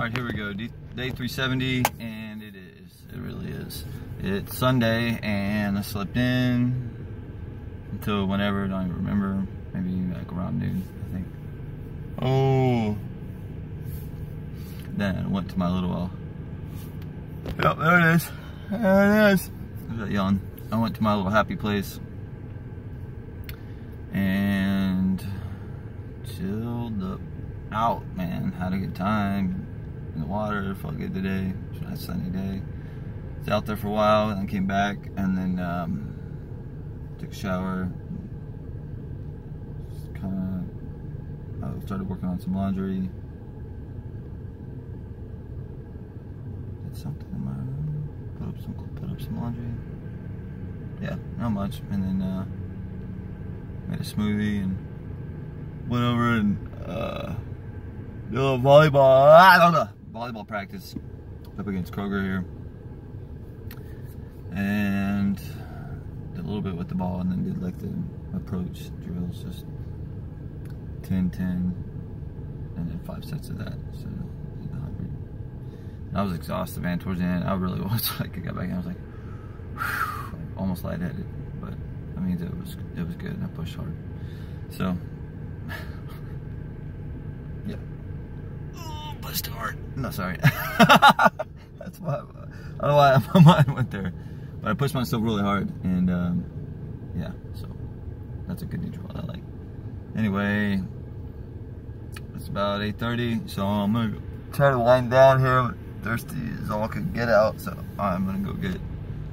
All right, here we go. D day 370, and it is. It really is. It's Sunday, and I slept in until whenever. I don't even remember. Maybe like around noon, I think. Oh. Then I went to my little. Uh, yep, there it is. There it is. There's that yawn. I went to my little happy place and chilled up out, man. Had a good time in the water. Felt good today. A nice sunny day. Was out there for a while and then came back and then um, took a shower. Kind of uh, started working on some laundry. Did something in my room. Put up some put up some laundry. Yeah, not much. And then uh, made a smoothie and went over and uh, did a volleyball. I don't know volleyball practice up against Kroger here. And did a little bit with the ball and then did like the approach drills, just 10 10 and then five sets of that. So I was exhausted, man, towards the end. I really was like, I got back and I was like, whew, almost lightheaded. But I mean, it was it was good and I pushed hard. So, yeah No, sorry. That's why. I don't know why my mind went there, but I pushed myself really hard, and um, yeah, so that's a good neutral. I like. Anyway, it's about 8:30, so I'm gonna try to wind down here. Thirsty is all I get out, so I'm gonna go get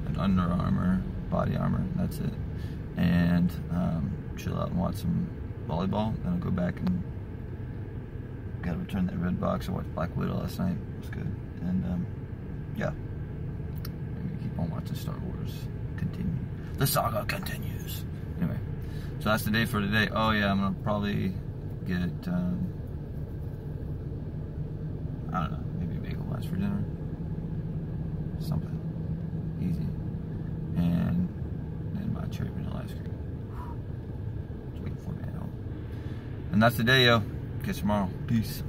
an Under Armour body armor. That's it, and um, chill out and watch some volleyball. Then I'll go back and gotta return that Redbox. I watched Black Widow last night. It was good. And um, yeah, maybe keep on watching Star Wars. Continue. The saga continues. Anyway, so that's the day for today. Oh yeah, I'm gonna probably get um, I don't know, maybe bagel bites for dinner. Something easy. And then my cherry vanilla ice cream. Just waiting for me at home. And that's the day, yo. Catch you tomorrow. Peace.